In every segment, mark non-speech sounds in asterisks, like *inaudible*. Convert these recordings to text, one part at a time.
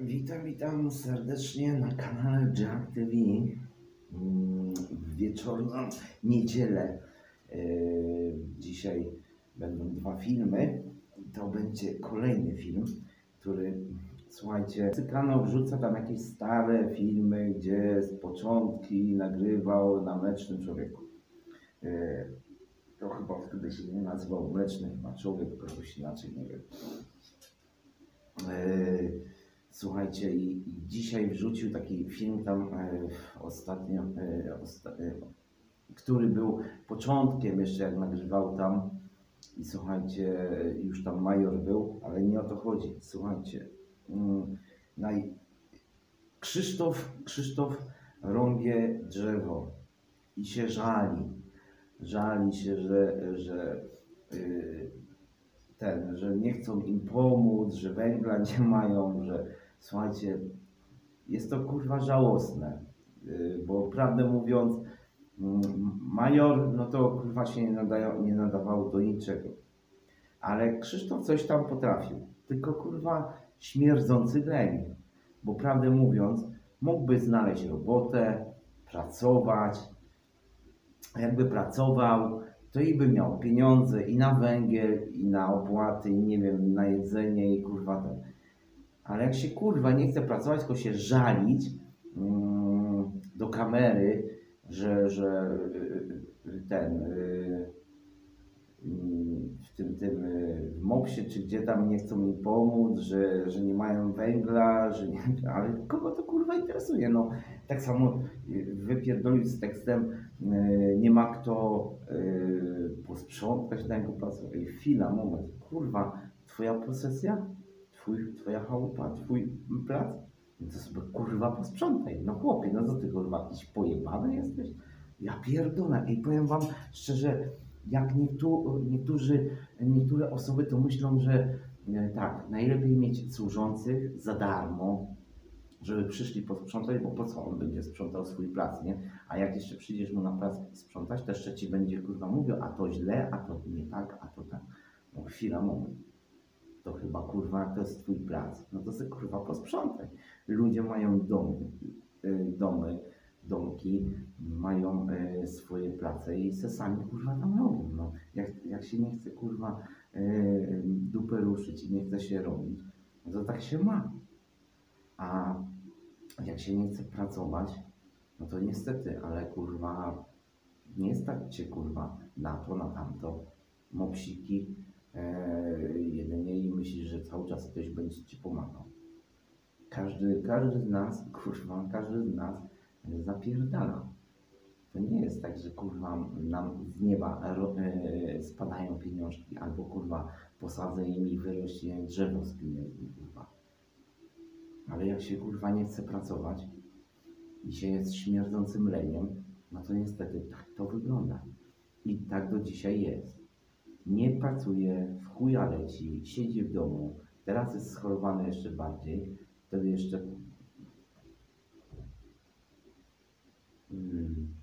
Witam, witam serdecznie na kanale Jack TV. Mm, W wieczorną niedzielę. Yy, Dzisiaj będą dwa filmy. To będzie kolejny film, który, słuchajcie, kanał wrzuca tam jakieś stare filmy, gdzie z początki nagrywał na Mlecznym Człowieku. Yy, To chyba wtedy się nie nazywał Mleczny chyba Człowiek, jakoś inaczej, nie wiem. Słuchajcie, i, i dzisiaj wrzucił taki film tam e, ostatnio, e, osta, e, który był początkiem jeszcze jak nagrywał tam. I słuchajcie, już tam major był, ale nie o to chodzi. Słuchajcie, mm, naj... Krzysztof, Krzysztof rąbie drzewo i się żali. Żali się, że, że yy, ten, że nie chcą im pomóc, że węgla nie mają, że słuchajcie, jest to kurwa żałosne, Yy, bo prawdę mówiąc, mm, major, no to kurwa się nie, nadają, nie nadawał do niczego. Ale Krzysztof coś tam potrafił, tylko kurwa śmierdzący leń, bo prawdę mówiąc, mógłby znaleźć robotę, pracować, jakby pracował, to i by miał pieniądze i na węgiel, i na opłaty, i nie wiem, na jedzenie, i kurwa ten. Ale jak się kurwa nie chce pracować, tylko się żalić mm, do kamery, że, że y, y, ten y, y, w tym, tym w mopsie, czy gdzie tam nie chcą mi pomóc, że, że nie mają węgla, że nie, *laughs* ale kogo to kurwa interesuje? No, tak samo wypierdolił z tekstem, nie ma kto posprzątać na jego. Ej, chwila, moment, kurwa, twoja posesja? Twój, twoja chałupa, twój plac? To sobie kurwa posprzątaj. No chłopie, no co ty kurwa, jakiś pojebany jesteś? Ja pierdolę. I powiem wam szczerze, jak niektórzy, niektórzy, niektóre osoby to myślą, że e, tak, najlepiej mieć służących za darmo, żeby przyszli posprzątać, bo po co on będzie sprzątał swój plac, nie? A jak jeszcze przyjdziesz mu na plac sprzątać, to jeszcze ci będzie kurwa mówił, a to źle, a to nie tak, a to tak. No chwila, moment. To chyba kurwa to jest twój plac. No to sobie kurwa posprzątaj. Ludzie mają domy, y, domy, domki, mają e, swoje place i se sami kurwa tam robią. No. Jak, jak się nie chce kurwa e, dupę ruszyć i nie chce się robić, no to tak się ma. A jak się nie chce pracować, no to niestety, ale kurwa nie stać cię kurwa na to, na tamto. Mopsiki jedynie i myślisz, że cały czas ktoś będzie ci pomagał. Każdy, każdy z nas, *laughs* kurwa, każdy z nas zapierdala. To nie jest tak, że kurwa nam z nieba e, spadają pieniążki, albo kurwa posadzę im i wyrośnie drzewo z pieniędzmi, kurwa. Ale jak się kurwa nie chce pracować i się jest śmierdzącym leniem, no to niestety tak to wygląda. I tak do dzisiaj jest. Nie pracuje, w chuja leci, siedzi w domu, teraz jest schorowany jeszcze bardziej, wtedy jeszcze Mm.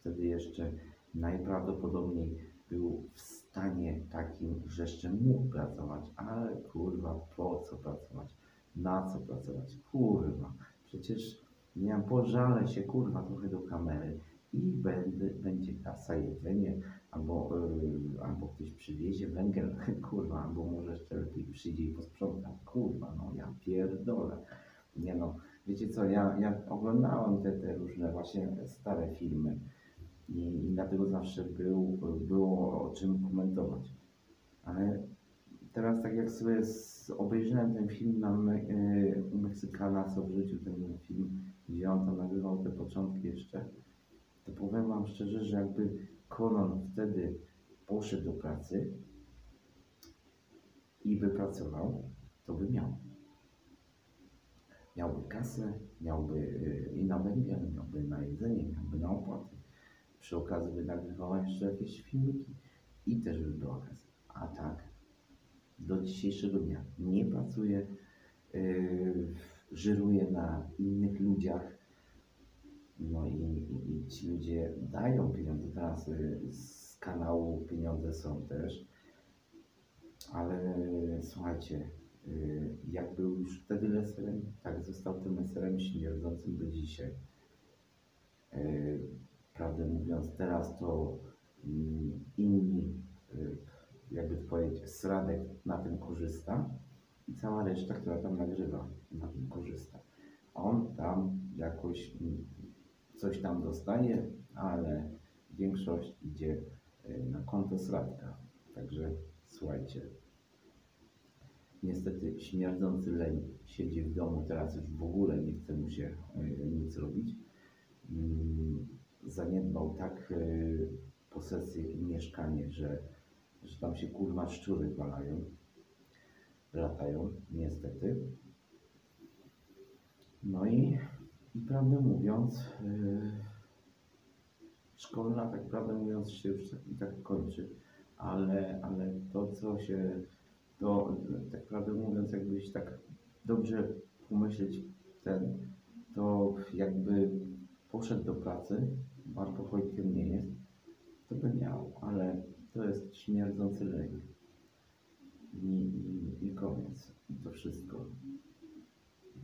Wtedy jeszcze najprawdopodobniej był w stanie takim, że jeszcze mógł pracować, ale kurwa, po co pracować? Na co pracować? Kurwa, przecież ja pożalę się kurwa trochę do kamery i będę, będzie kasa, jedzenie, albo, yy, albo ktoś przywiezie węgiel, *laughs* kurwa, albo może jeszcze lepiej przyjdzie i posprząta, kurwa, no ja pierdolę. Nie no, wiecie co, ja, ja oglądałem te, te różne właśnie stare filmy i, i dlatego zawsze był, było o czym komentować. Ale teraz tak jak sobie obejrzałem ten film na Me, yy, Meksykana, co wrzucił ten film, gdzie on tam nagrywał te początki jeszcze, to powiem wam szczerze, że jakby Konon wtedy poszedł do pracy i by pracował, to by miał. Miałby kasę, miałby y, i na węgiel, miałby na jedzenie, miałby na opłaty. Przy okazji by nagrywała jeszcze jakieś filmiki i też by była kasa. A tak, do dzisiejszego dnia nie pracuje, yy, żyruje na innych ludziach, no i, i, i ci ludzie dają pieniądze. Teraz y, z kanału pieniądze są też. Ale słuchajcie, y, jak był już wtedy leserem, tak został tym leserem śmierdzącym do dzisiaj. Y, Prawdę mówiąc, teraz to mm, inni, jakby powiedzieć, Sradek na tym korzysta i cała reszta, która tam nagrywa, na tym korzysta. On tam jakoś mm, coś tam dostaje, ale większość idzie y, na konto Sradka. Także słuchajcie, Niestety śmierdzący leń siedzi w domu, teraz już w ogóle nie chce mu się e, nic robić. Mm, Zaniedbał tak e, posesję i mieszkanie, że, że tam się kurwa szczury walają, latają, niestety. No i, i prawdę mówiąc, e, szkolna tak prawdę mówiąc się już tak, i tak kończy, ale, ale to co się to tak prawdę mówiąc, jakbyś tak dobrze pomyśleć ten, to jakby poszedł do pracy, alkoholikiem nie jest, to by miał, ale to jest śmierdzący leń. I, i, koniec. I to wszystko.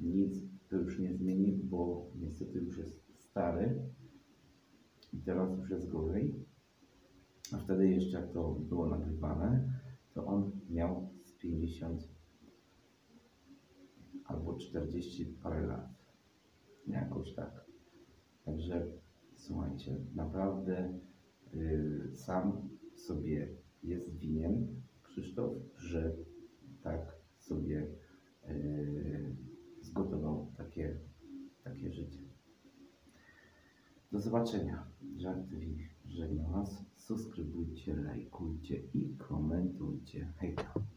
Nic to już nie zmieni, bo niestety już jest stary i teraz już jest gorzej. A wtedy jeszcze jak to było nagrywane, to on miał z 50 albo 40 parę lat. Jakoś tak. Także słuchajcie, naprawdę y, sam sobie jest winien Krzysztof, że tak sobie y, zgotował takie, takie życie. Do zobaczenia. Żartwi żegna Was. Subskrybujcie, lajkujcie i komentujcie. Hejka.